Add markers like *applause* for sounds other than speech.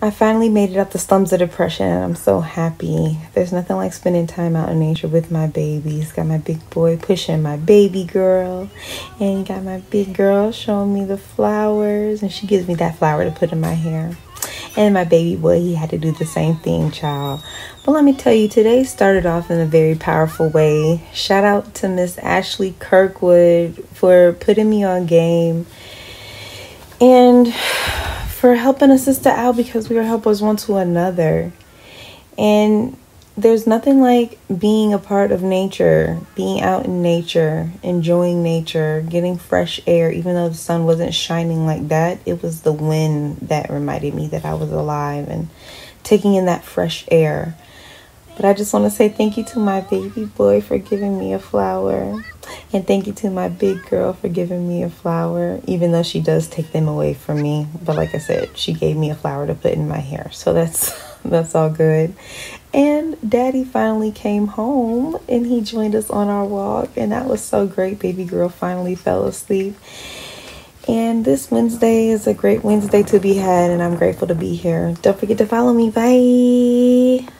I finally made it out the slums of depression and I'm so happy. There's nothing like spending time out in nature with my babies. Got my big boy pushing my baby girl, and got my big girl showing me the flowers, and she gives me that flower to put in my hair. And my baby boy, he had to do the same thing, child. But let me tell you, today started off in a very powerful way. Shout out to Miss Ashley Kirkwood for putting me on game. And for helping a sister out because we are helpers one to another. And there's nothing like being a part of nature, being out in nature, enjoying nature, getting fresh air, even though the sun wasn't shining like that. It was the wind that reminded me that I was alive and taking in that fresh air. But I just want to say thank you to my baby boy for giving me a flower. And thank you to my big girl for giving me a flower, even though she does take them away from me. But like I said, she gave me a flower to put in my hair. So that's *laughs* that's all good. And daddy finally came home and he joined us on our walk and that was so great. Baby girl finally fell asleep. And this Wednesday is a great Wednesday to be had and I'm grateful to be here. Don't forget to follow me. Bye.